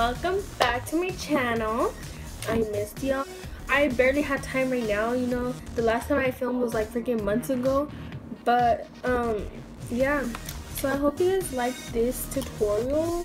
welcome back to my channel. I missed y'all. I barely had time right now, you know. The last time I filmed was like freaking months ago. But um yeah. So I hope you guys like this tutorial.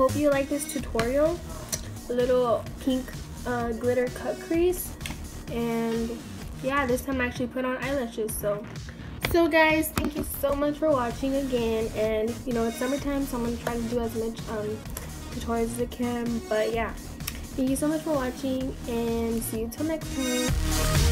Hope you like this tutorial. A little pink uh, glitter cut crease. And yeah, this time I actually put on eyelashes. So, so guys, thank you so much for watching again. And you know, it's summertime, so I'm going to try to do as much um, tutorials as I can. But yeah, thank you so much for watching and see you till next time.